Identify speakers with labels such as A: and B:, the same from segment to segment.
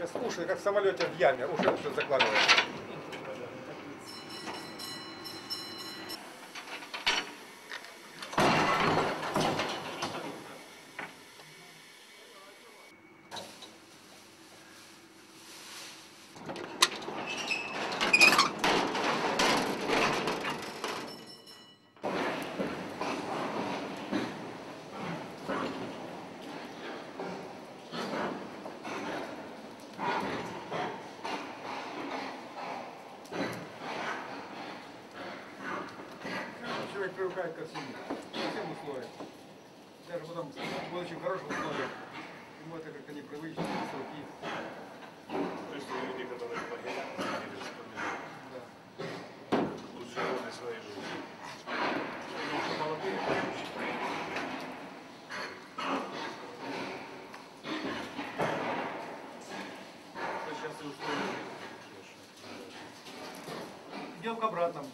A: Сейчас уши, как в самолете в яме, уши все закладывают. Привыкает ко всему, ко всем условиям. Даже потом, будучи в хороших условиях, ему это как-то непривычно, с руки.
B: То есть люди, которые погибли, они вспоминают
A: Да.
B: лучшие годы своей жизни.
A: Потому что молодые, что сейчас и условия. Идем к обратному.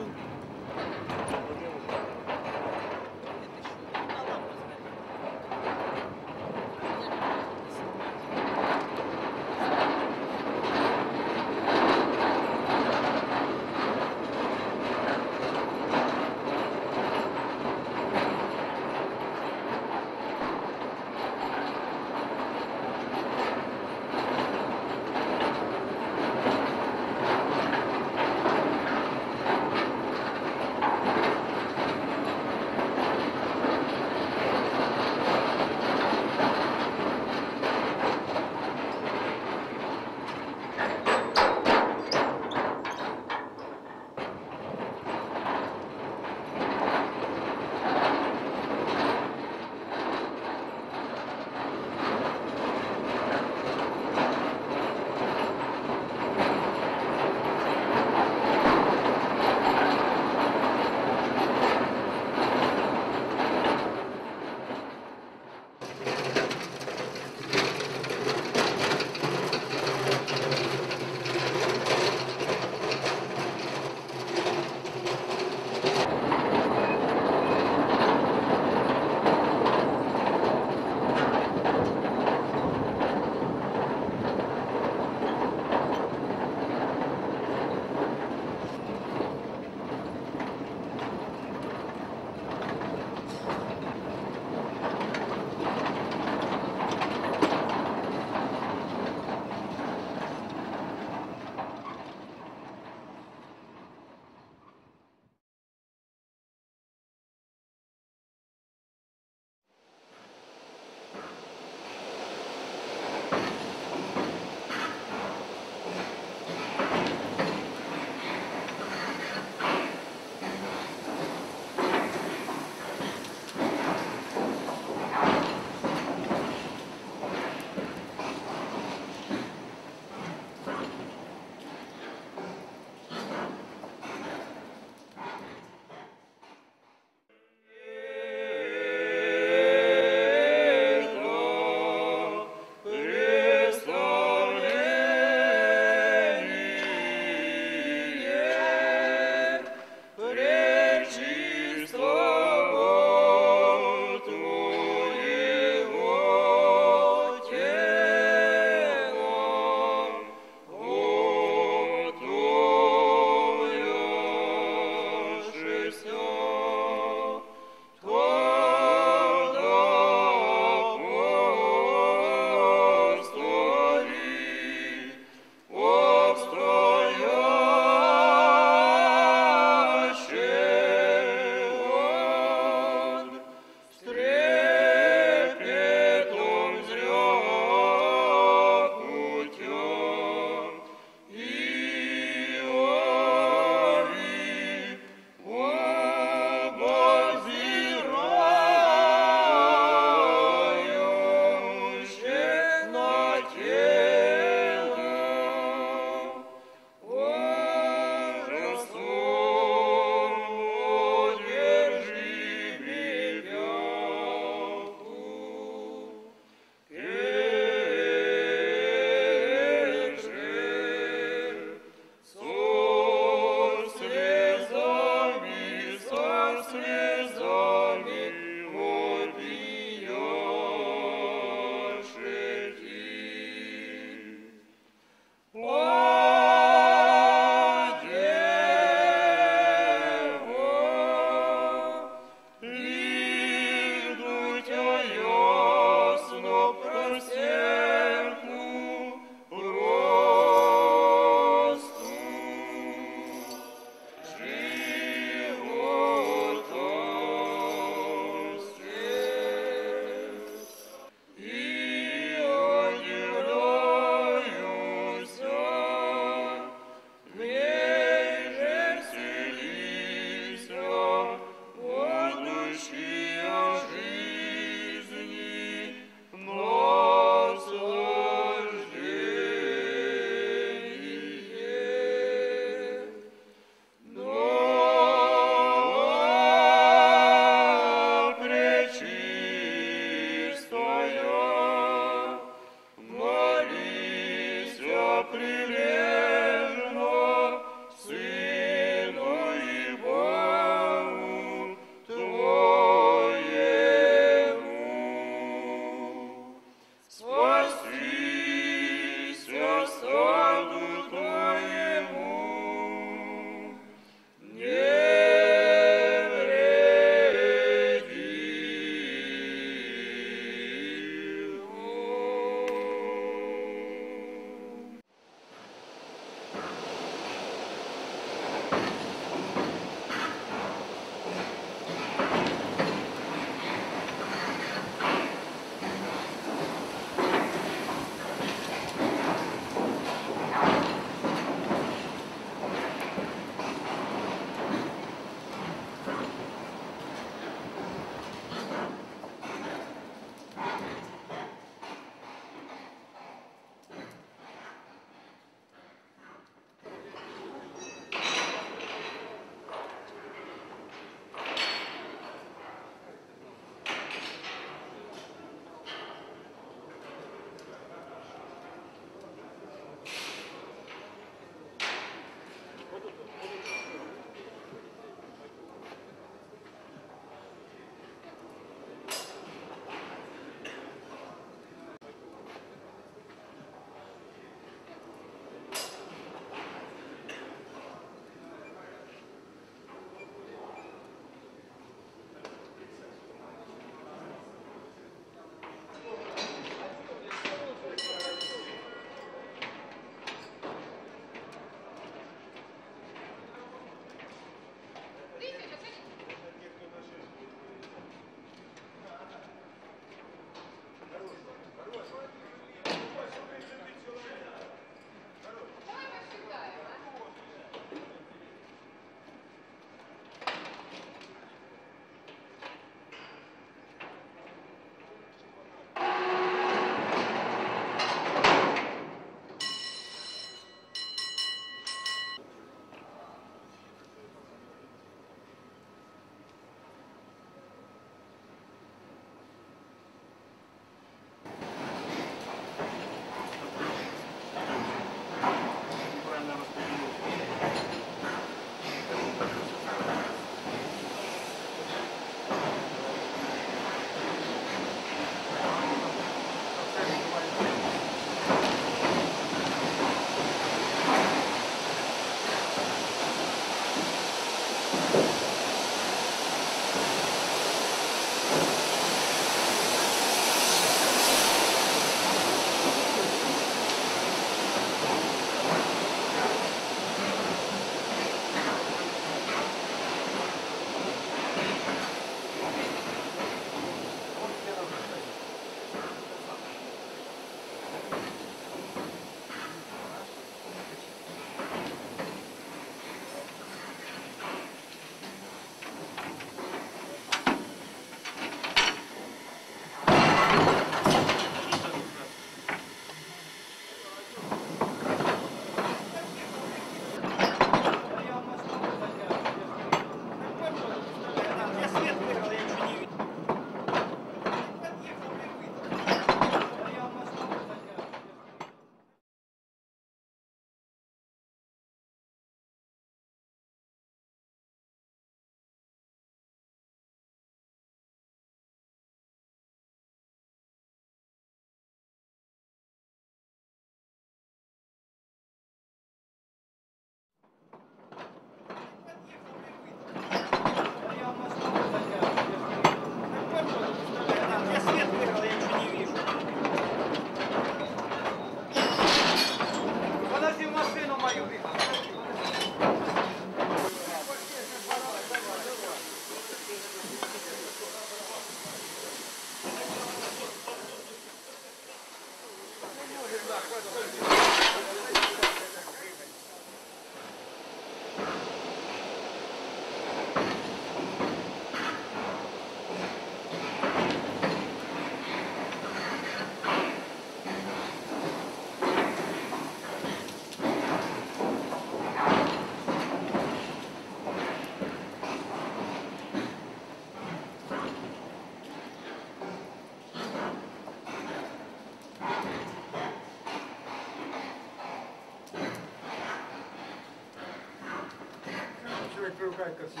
C: casi